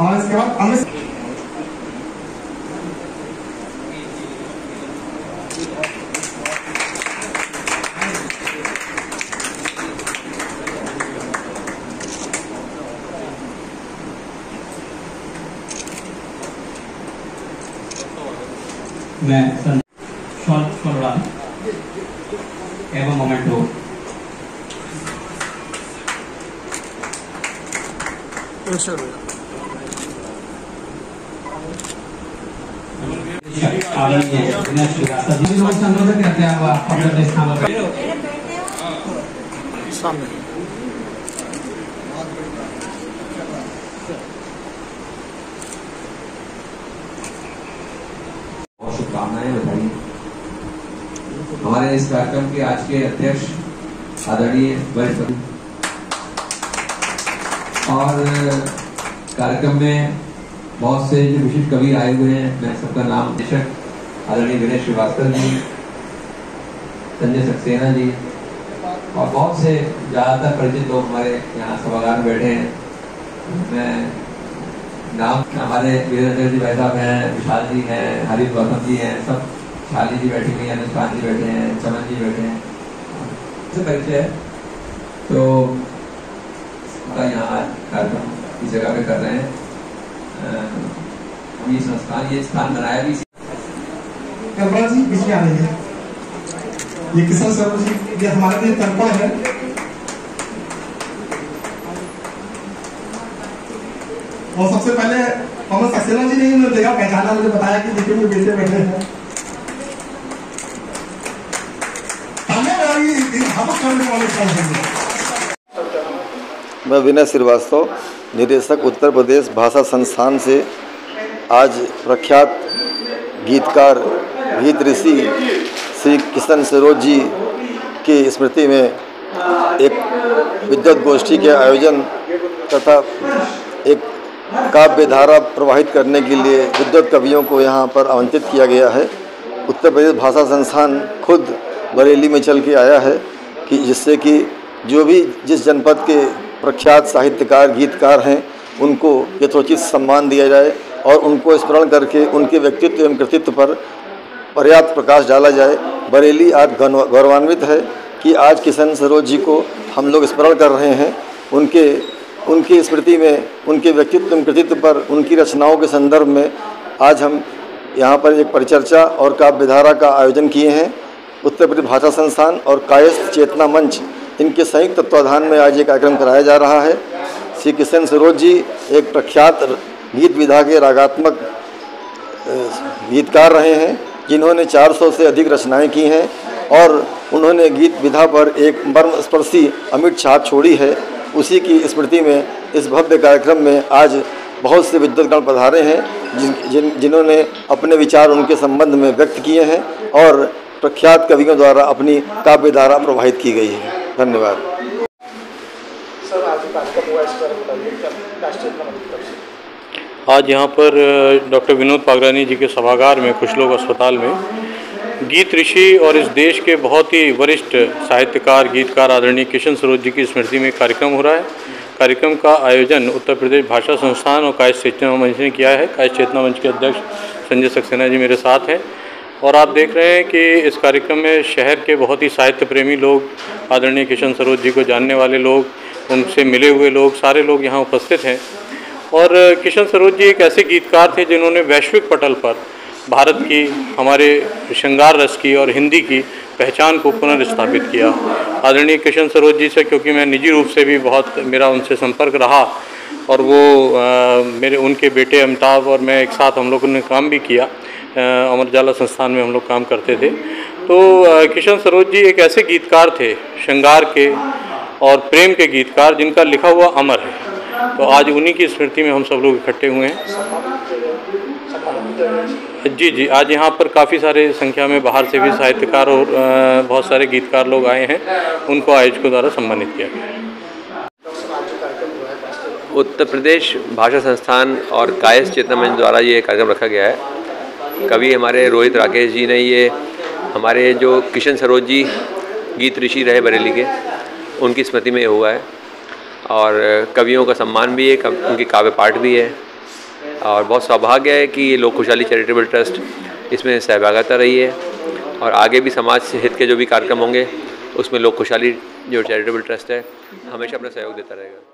और इसके बाद अमित मैं एवं मोमेंटो आदरणीय शुभकामनाएँ बताइए हमारे इस कार्यक्रम के आज के अध्यक्ष आदरणीय वरिष्ठ और कार्यक्रम में बहुत से जो विशिष्ट कवि आए हुए हैं, मैं सबका नाम निशक आदरणीय विनय श्रीवास्तव जी, संजय सक्सेना जी, और बहुत से ज़्यादातर परिचित लोग हमारे यहाँ सभागार में बैठे हैं। मैं नाम हमारे वीरेंद्र जी भाई साहब हैं, विशाल जी हैं, हरीश गौतम जी हैं, सब शाली जी बैठी हुई हैं, अनुष्कान जी बैठे हैं, चमन जी बैठे हैं। से परिचय है। तो हमारा यहाँ कार्यक्रम इस जगह पे कर रहे हैं। हम ये संस्थान, ये स्थान बनाया भी कल्पना जी में आ रही है। ये किसान सरोवर जी, ये हमारे लिए तनख्वाह है। और सबसे पहले मोहम्मद सक्सेना जी ने ही मुझे जगह पहचाना मुझे बताया कि देखिए ये बेटे बैठे हैं। मैं विनय श्रीवास्तव निदेशक उत्तर प्रदेश भाषा संस्थान से आज प्रख्यात गीतकार गीत ऋषि श्री किशन सरोज जी की स्मृति में एक विद्वत गोष्ठी के आयोजन तथा एक काव्य धारा प्रवाहित करने के लिए विद्वत कवियों को यहाँ पर आमंत्रित किया गया है। उत्तर प्रदेश भाषा संस्थान खुद बरेली में चल के आया है कि जिससे कि जो भी जिस जनपद के प्रख्यात साहित्यकार, गीतकार हैं, उनको यथोचित सम्मान दिया जाए और उनको स्मरण करके उनके व्यक्तित्व एवं कृतित्व पर पर्याप्त प्रकाश डाला जाए। बरेली आज गौरव- गौरवान्वित है कि आज किशन सरोज जी को हम लोग स्मरण कर रहे हैं। उनके, उनकी स्मृति में, उनके व्यक्तित्व, कृतित्व पर, उनकी रचनाओं के संदर्भ में आज हम यहाँ पर एक परिचर्चा और काव्य धारा का आयोजन किए हैं। उत्तर प्रदेश भाषा संस्थान और कायस्थ चेतना मंच, इनके संयुक्त तत्वाधान में आज ये कार्यक्रम कराया जा रहा है। श्री किशन सरोज जी एक प्रख्यात गीत विधा के रागात्मक गीतकार रहे हैं। जिन्होंने 400 से अधिक रचनाएँ की हैं और उन्होंने गीत विधा पर एक मर्म स्पर्शी अमिट छाप छोड़ी है। उसी की स्मृति में, इस भव्य कार्यक्रम में आज बहुत से विद्वतगण पधारे हैं, जिन जिन, जिन्होंने अपने विचार उनके संबंध में व्यक्त किए हैं और प्रख्यात कवियों द्वारा अपनी काव्य धारा प्रवाहित की गई है। धन्यवाद। सर, आज हुआ इस पर राष्ट्रीय आज यहाँ पर डॉक्टर विनोद पागरानी जी के सभागार में, कुछ लोग अस्पताल में, गीत ऋषि और इस देश के बहुत ही वरिष्ठ साहित्यकार, गीतकार आदरणीय किशन सरोज जी की स्मृति में कार्यक्रम हो रहा है। कार्यक्रम का आयोजन उत्तर प्रदेश भाषा संस्थान और कायश चेतना मंच ने किया है। कायश चेतना मंच के अध्यक्ष संजय सक्सेना जी मेरे साथ हैं। और आप देख रहे हैं कि इस कार्यक्रम में शहर के बहुत ही साहित्य प्रेमी लोग, आदरणीय किशन सरोज जी को जानने वाले लोग, उनसे मिले हुए लोग, सारे लोग यहाँ उपस्थित हैं। और किशन सरोज जी एक ऐसे गीतकार थे जिन्होंने वैश्विक पटल पर भारत की हमारे श्रृंगार रस की और हिंदी की पहचान को पुनर्स्थापित किया। आदरणीय किशन सरोज जी से क्योंकि मैं निजी रूप से भी बहुत मेरा उनसे संपर्क रहा और वो अ, मेरे उनके बेटे अमिताभ और मैं एक साथ हम लोगों ने काम भी किया अमर उजाला संस्थान में हम लोग काम करते थे। तो अ, किशन सरोज जी एक ऐसे गीतकार थे श्रृंगार के और प्रेम के गीतकार जिनका लिखा हुआ अमर है। तो आज उन्हीं की स्मृति में हम सब लोग इकट्ठे हुए हैं। जी जी, आज यहाँ पर काफ़ी सारे संख्या में बाहर से भी साहित्यकार और बहुत सारे गीतकार लोग आए हैं। उनको आयोजकों द्वारा सम्मानित किया गया। उत्तर प्रदेश भाषा संस्थान और कायस चेतना मंच द्वारा ये कार्यक्रम रखा गया है। कवि हमारे रोहित राकेश जी ने ये, हमारे जो किशन सरोज जी, गीत ऋषि रहे बरेली के, उनकी स्मृति में हुआ है। और कवियों का सम्मान भी है उनकी काव्य पाठ भी है। और बहुत सौभाग्य है कि ये लोक खुशहाली चैरिटेबल ट्रस्ट इसमें सहभागिता रही है और आगे भी समाज से हित के जो भी कार्यक्रम होंगे, उसमें लोक खुशहाली जो चैरिटेबल ट्रस्ट है, हमेशा अपना सहयोग देता रहेगा।